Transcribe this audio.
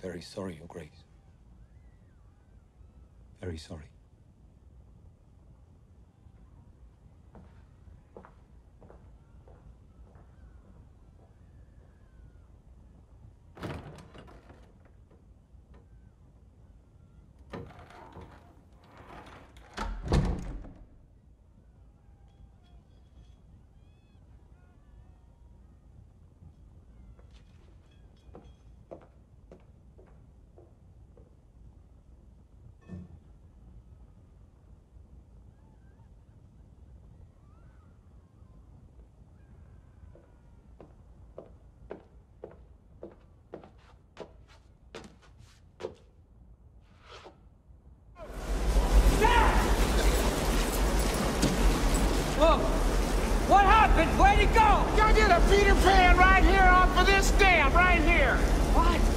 very sorry, Your Grace. Very sorry. Look, What happened? Where'd he go? Y'all did a Peter Pan right here off of this dam, right here. What?